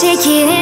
shake it